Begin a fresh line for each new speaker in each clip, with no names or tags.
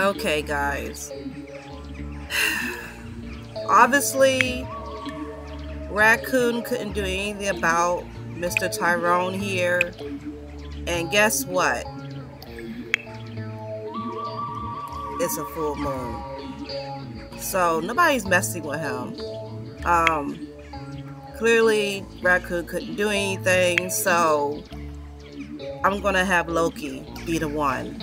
Okay, guys. Obviously, Raccoon couldn't do anything about Mr. Tyrone here. And guess what? It's a full moon. So nobody's messing with him. Um, clearly, Raccoon couldn't do anything, so I'm gonna have Loki be the one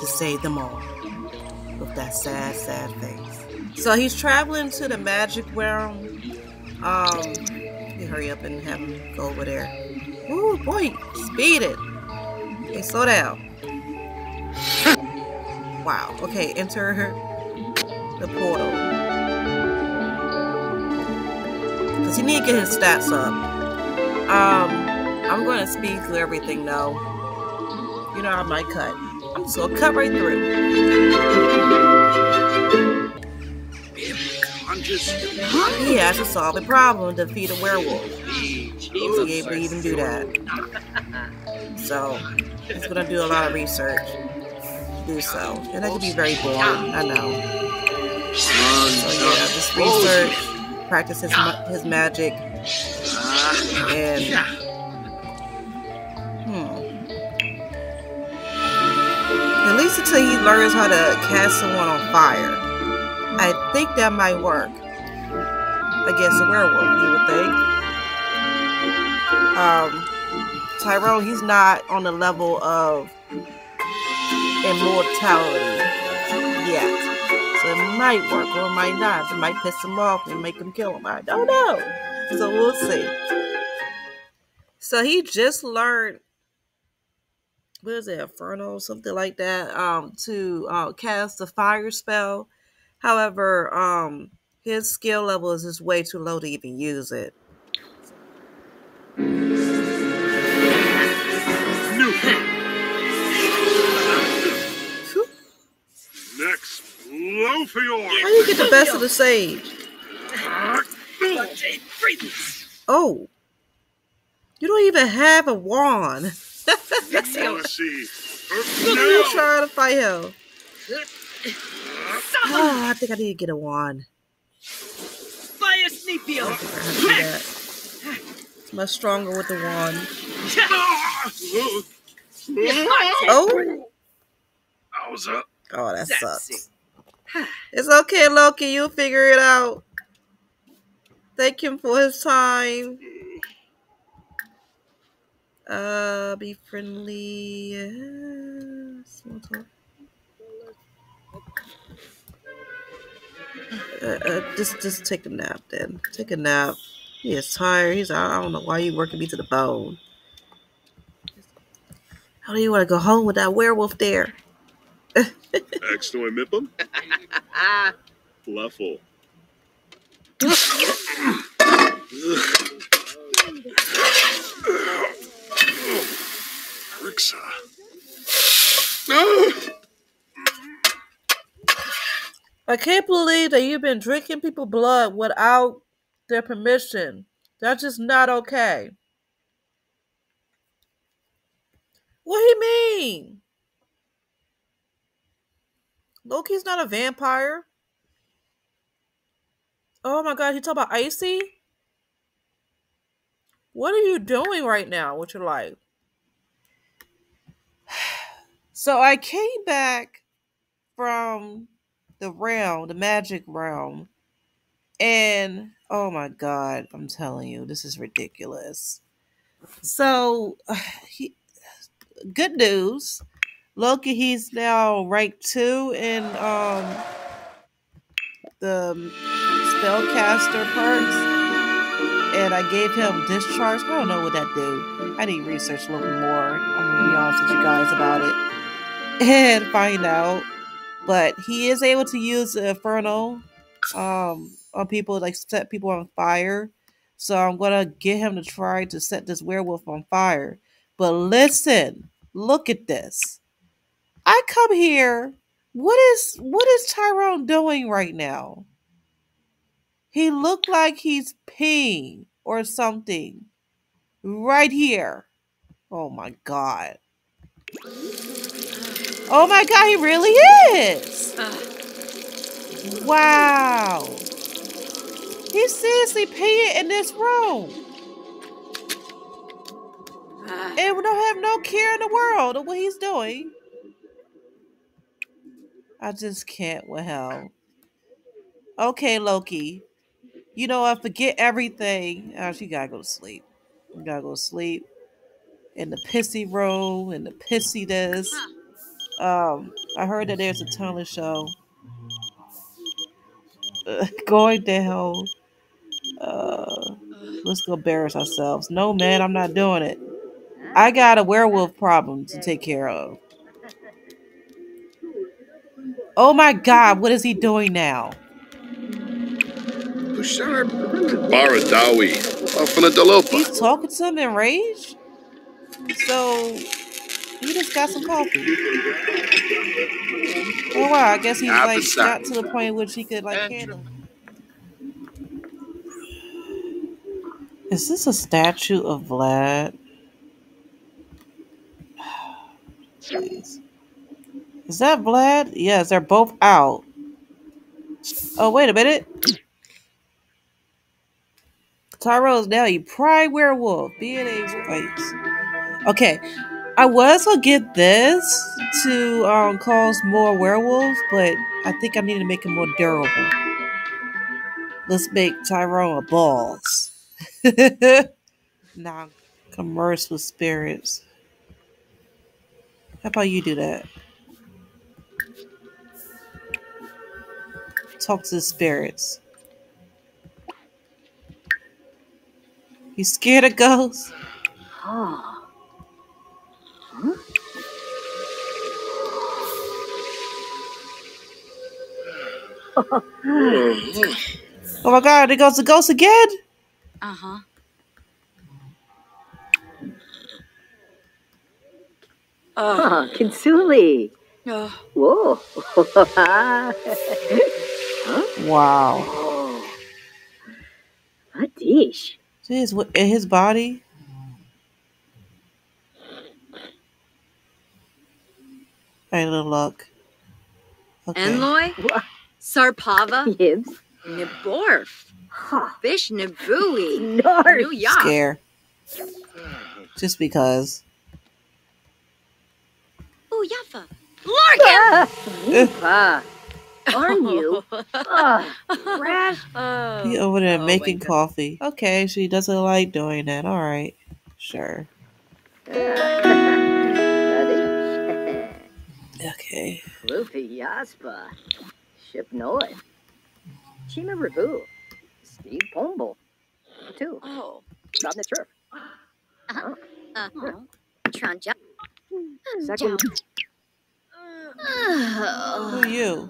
to save them all with that sad, sad face. So he's traveling to the magic realm. Um, you hurry up and have him go over there. Ooh, boy, speed it. Okay, slow down. Wow. Okay, enter the portal. Cause he need to get his stats up. Um, I'm going to speed through everything though. You know I might cut. I'm just gonna cut right through. He has to solve a problem, to defeat a werewolf. He's able to even do that. So he's gonna do a lot of research. Do so, and that could be very boring. I know. So yeah, just research, practice his his magic, and hmm. At least until he learns how to cast someone on fire. I think that might work against a werewolf, you would think. Um, Tyrone, he's not on the level of immortality yet. So it might work or it might not. It might piss him off and make him kill him. I don't know. So we'll see. So he just learned what is it, Inferno, something like that, um, to uh, cast a fire spell. However, um, his skill level is just way too low to even use it.
Blow for your.
How do you get the best of the sage? Oh, you don't even have a wand.
Let's see.
Look at you trying to fight him. Oh, ah, I think I need to get a wand.
Fire Snipio!
It's much stronger with the wand. Ah! Oh! Oh, that sucks. It's okay, Loki. You'll figure it out. Thank him for his time. Uh, be friendly. Uh, small talk. Uh, uh, just, just take a nap then. Take a nap. He is tired. He's. I don't know why you working me to the bone. How do you want to go home with that werewolf there?
Axnoy Mippum? Fluffle. Rixa.
I can't believe that you've been drinking people blood without their permission. That's just not okay. What do you mean? Loki's not a vampire. Oh my god, you talk about Icy? What are you doing right now with your life? So I came back from the realm, the magic realm, and oh my god, I'm telling you, this is ridiculous. So, he, good news. Loki, he's now rank two in um the spellcaster perks, and I gave him discharge. I don't know what that do. I need research a little more. I'm gonna be honest with you guys about it and find out. But he is able to use inferno um on people, like set people on fire. So I'm gonna get him to try to set this werewolf on fire. But listen, look at this. I come here. What is what is Tyrone doing right now? He looked like he's peeing or something. Right here. Oh my god. Oh my god, he really is. Wow. He's seriously peeing in this room. And we don't have no care in the world of what he's doing. I just can't with hell. Okay, Loki. You know what? Forget everything. Oh, she gotta go to sleep. You gotta go to sleep. In the pissy room, in the pissy this. Um, I heard that there's a talent show going down. Uh, let's go embarrass ourselves. No, man, I'm not doing it. I got a werewolf problem to take care of. Oh my god, what is he doing now?
Bashar Baradawi. A
He's talking to him in rage? So he just got some coffee. Oh wow, I guess he's like got to the point in which he could like handle. Is this a statue of Vlad? Jeez. Is that Vlad? Yes, they're both out. Oh, wait a minute. Tyro's now a pride werewolf. Being a wait. Okay. I was gonna get this to um, cause more werewolves, but I think I need to make it more durable. Let's make Tyrone a balls. nah, commerce with spirits. How about you do that? Talk to the spirits. You scared of ghosts?
Oh.
Oh my god, it goes to ghost again?
Uh huh. Uh,
Ah, Kinsuli.
Uh,
Whoa. huh?
Wow.
Oh. A dish.
Jeez, what in his body? Hey, little luck. Okay.
Enloy,
Wha-
Sarpava,
Yibs.
Niborf,
Huh.
Fish Nibui, New
North.
York.
Scare. Just because.
Ooh, Yaffa. Larkin!
Ah, Yipa. Aren't you? Ah, Rat.
Oh.
He over there
Oh,
making coffee. Okay, she doesn't like doing that. All right. Sure. Okay.
Luffy Yaspa. Ship Noi. Chima Rabu. Steve Pomble. Too.
Oh.
Bob Nitrif.
Uh-huh.
Tranja.
Second.
Who are you?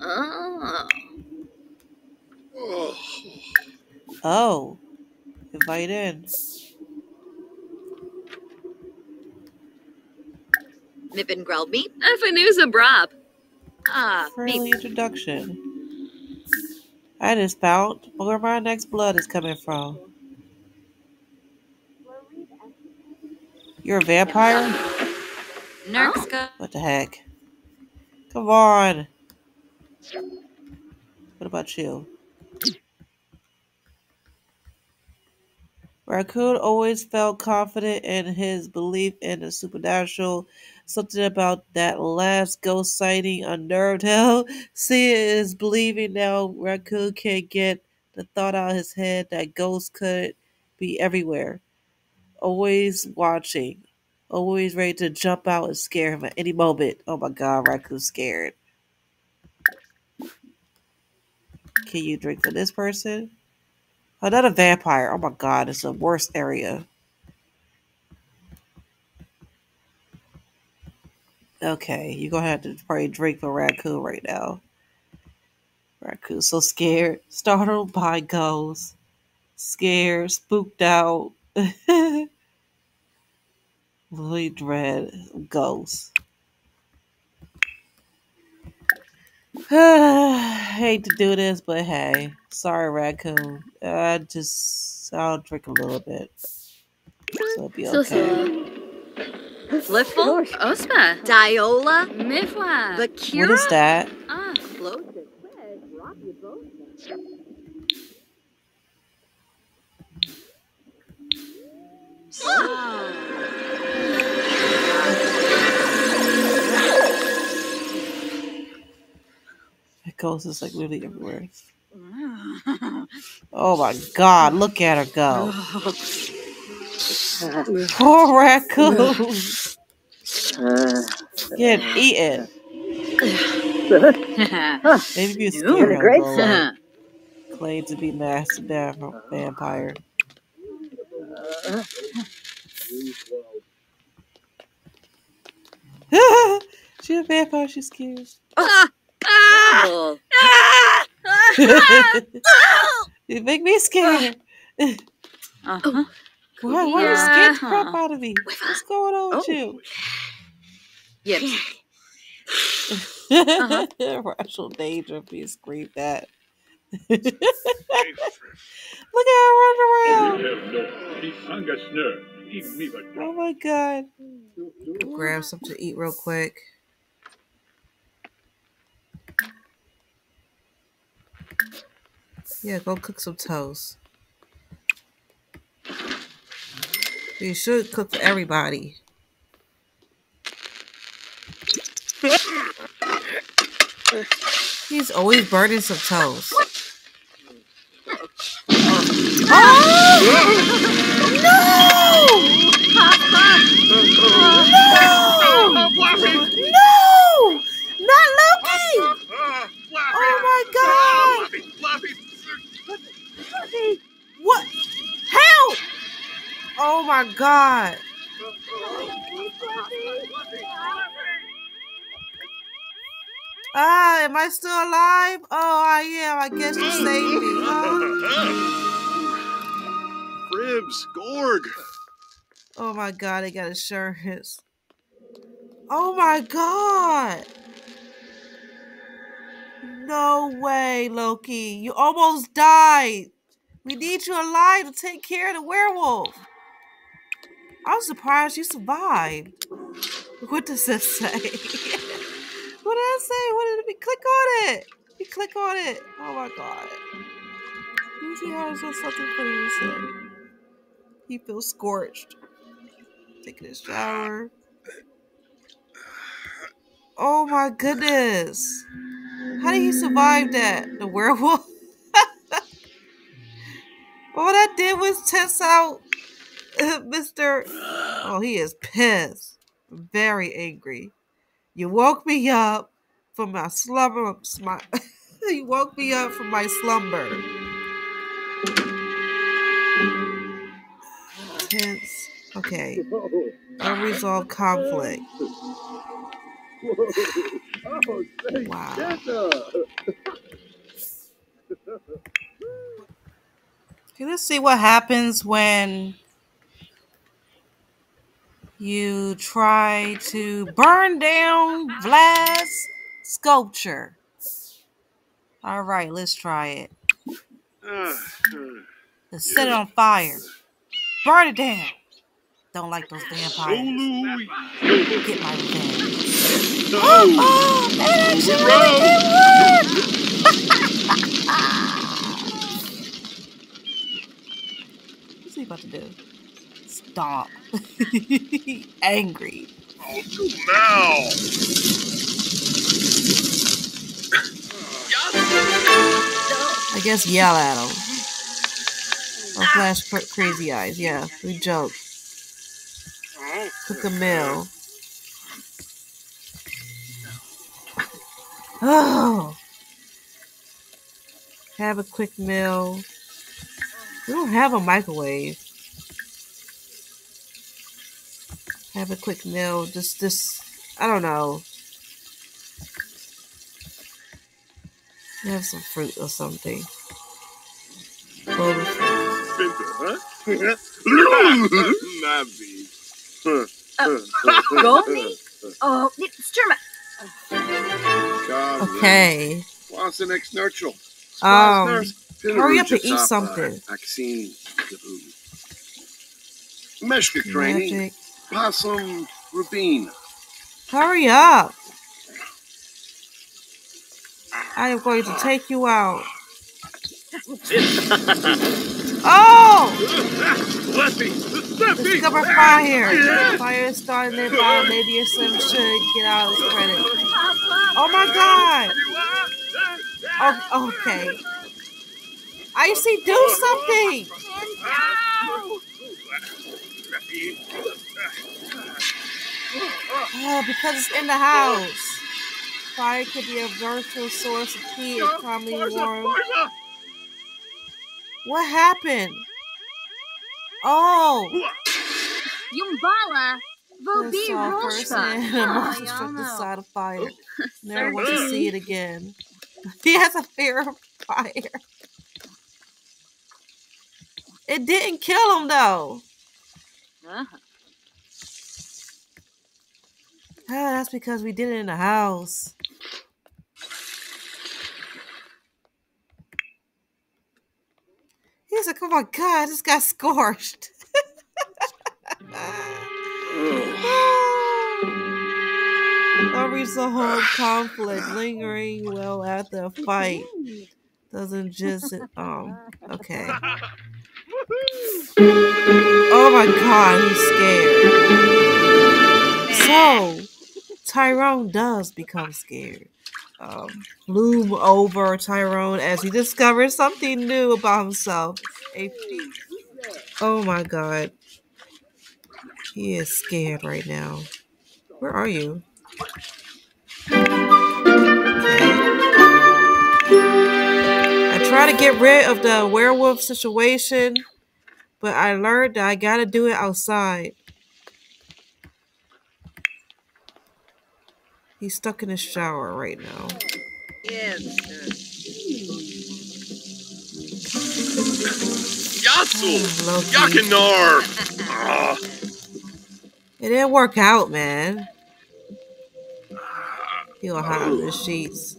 Oh.
Oh,
Oh. Invite in.
Mipin Grelby. Afanusa Brab. Ah,
Friendly introduction. I just found where my next blood is coming from. You're a vampire?
Nerkska.
What the heck? Come on. What about you? Raccoon always felt confident in his belief in the supernatural. Something about that last ghost sighting unnerved him. Seeing is believing now. Raccoon can't get the thought out of his head that ghosts could be everywhere. Always watching. Always ready to jump out and scare him at any moment. Oh my god, Raccoon's scared. Can you drink for this person? Another vampire. Oh my god, it's the worst area. Okay, you're gonna have to probably drink for Raccoon right now. Raccoon's so scared, startled by ghosts, scared, spooked out. Really dread ghosts. Hate to do this, but hey, sorry, raccoon. I just I'll drink a little bit, so it'll be
So
okay.
Fliffle? Ospa. Diola. Mifwa.
What
Bakira.
is that?
Ah.
It goes is like literally everywhere. Oh my god, look at her go. Poor raccoon. Get eaten. Maybe you
Doing
scared
a great
go away. Claim to be master va- vampire. she a vampire, she's scared.
Ah! Ah.
you make me scared.
Uh-huh.
Why, why you scared the crap out of me? What's going on with you?
Yep. Uh-huh.
Rational danger being screamed at. Look at her run around. Oh my god. Grab something to eat real quick. Yeah, go cook some toast. You should cook for everybody. He's always burning some toast. Oh, no! No! Not Loki! Oh my god! What? Help! Oh my god! Ah, am I still alive? Oh, I am. I guess you saved me.
Cribs, Gorg.
Oh my god, I got insurance. Oh my god! No way, Loki. You almost died. We need you alive to take care of the werewolf. I'm surprised you survived. What does this say? what did I say? What did it be? click on it? You click on it. Oh my god. Usually has just something funny to say. He feels scorched. Taking a shower. Oh my goodness. How did he survive that? The werewolf? All that did was test out Mr. Oh, he is pissed. Very angry. You woke me up from my slumber. My, you woke me up from my slumber. Tense. Okay. Unresolved conflict. Wow. Okay, let's see what happens when you try to burn down Vlad's sculpture. All right, let's try it. Let's set it on fire. Burn it down. Don't like those vampires. Get my revenge. Oh, oh that actually really did work. What's he about to do? Stomp. Angry.
now.
I guess yell at him. Or flash crazy eyes. Yeah, we joke. Cook a meal. Oh. Have a quick meal. We don't have a microwave. Have a quick meal. Just, just, I don't know. Have some fruit or something. Bowl of
Go me? Oh, stürma.
Okay.
What's the next nurture?
Um, hurry up and eat something.
Vaccine. Meshka training.
Magic.
Possum Rubin.
Hurry up. I am going to take you out. Oh!
Lefty!
Discover fire. Fire is starting nearby. Maybe your sim should get out of his credit. Oh my god! Oh, okay. I see. Do something. Oh, because it's in the house. Fire could be a virtual source of heat and calming warm. What happened? Oh,
Yumbala.
the
Vobi
saw person
Roshka.
and a monster
Oh,
the side of fire. Never want to see it again. He has a fear of fire. It didn't kill him though.
Uh-huh.
Ah, that's because we did it in the house. He's like, oh my god, this got scorched. Unresolved conflict lingering well after a fight doesn't just um okay. Oh my god, he's scared. So Tyrone does become scared. Um, loom over Tyrone as he discovers something new about himself. Oh my god. He is scared right now. Where are you? I try to get rid of the werewolf situation, but I learned that I gotta do it outside. He's stuck in the shower right now.
Yes.
Yatsul! Yakinar! Ah,
It didn't work out, man. He will hide under the sheets.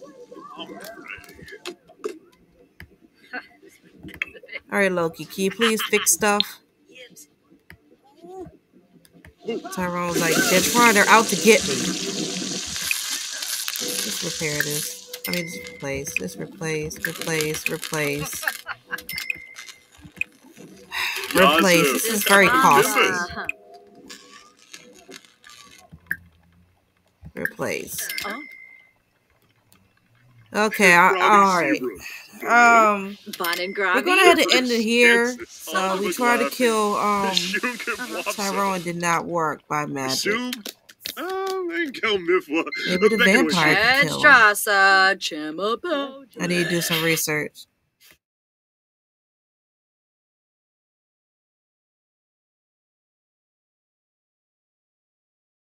All right, Loki, can you please fix stuff? Tyrone's like, they're trying, they're out to get me. Let's repair this. I mean, just replace, just replace, replace, replace. Replace. This is very costly. Replace. Okay, I, all right. Um,
Bon and
we're gonna have to end it here. So we tried to kill um Tyrone, did not work by magic.
Assume? Oh, they can kill Mifwa.
Maybe the
Becca was
vampire
shit.
can kill him. I need to do some research.